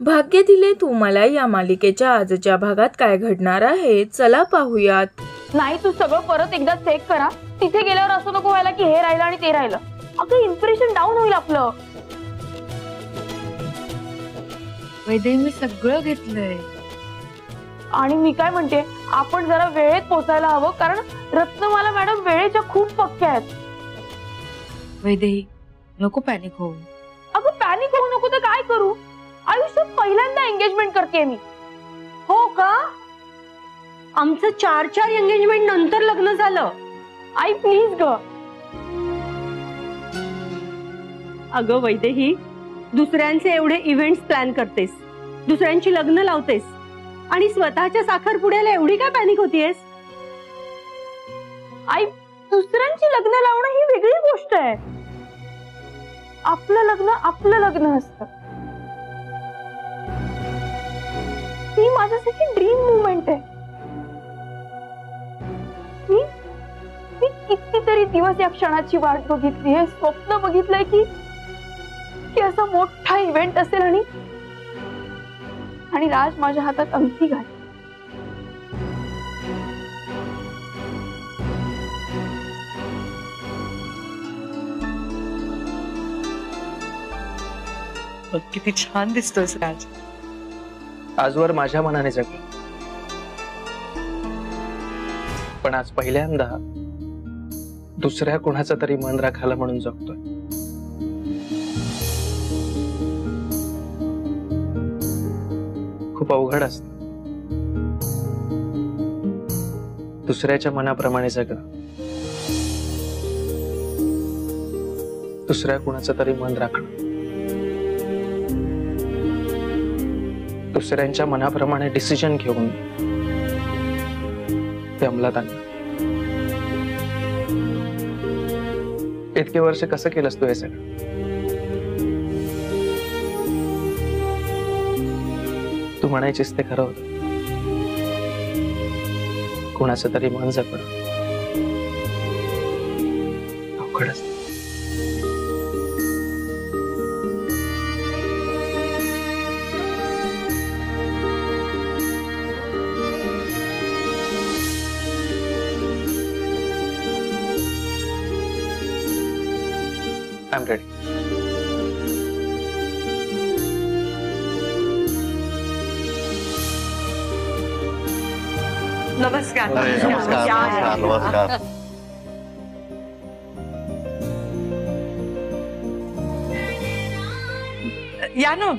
भाग्य दिले तू मला या मालिकेच्या आजच्या भागात काय घडणार आहे चला पाहूयात. नाही तू सगळं परत एकदा चेक करा. तिथे गेल्यावर असं नको व्हायला की हे राहिलं आणि ते राहिलं. अगं इम्प्रेशन डाऊन होईल आपलं. वैदे मी सगळं घेतलंय. आणि मी काय म्हणते आपण जरा वेळेत पोचायला हवं कारण रत्नमाला मॅडम वेळेच्या खूप पक्क्या आहेत. वैदेही नको पॅनिक होऊ. अगं पॅनिक होऊ नको तर काय करू? एंगेजमेंट करते मी. हो का? आमचं चार चार एंगेजमेंट नंतर लग्न झालं. आई प्लीज ग. अगं वैदेही दुसऱ्यांचे एवढे इव्हेंट्स प्लॅन करतेस. दुसऱ्यांची लग्न लावतेस. आणि स्वतःच्या साखरपुड्याला एवढी काय पॅनिक होतीयस? आई दुसऱ्यांची लग्न लावणं ही वेगळी गोष्ट आहे. आपलं लग्न आपलं लग्न असतं. ही माझ्यासाठी ड्रीम मुवमेंट आहे. मी मी कितीतरी दिवस या क्षणाची वाट बघितली आहे स्वप्न बघितलंय की की असा मोठा इव्हेंट असेल आणि आणि राज माझ्या हातात अंगठी घाल किती छान दिसतोस राज. आजवर माझ्या मनाने जगलो पण आज पहिल्यांदा दुसऱ्या कोणाचं तरी मन राखायला म्हणून जगतोय. खूप अवघड असत. दुसऱ्याच्या मनाप्रमाणे जगणं दुसऱ्या कुणाचं तरी मन राखणं. दुसऱ्यांच्या मनाप्रमाणे डिसिजन घेऊन ते अंमलात वर्ष कसं केलंस तू हे सगळं? तू म्हणायचीस ते खरं होतं. कुणाचं तरी मन जपणं अवघड आई एम रेडी नमस्कार नमस्कार नमस्कार। यानो